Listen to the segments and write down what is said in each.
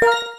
you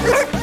Ha ha ha!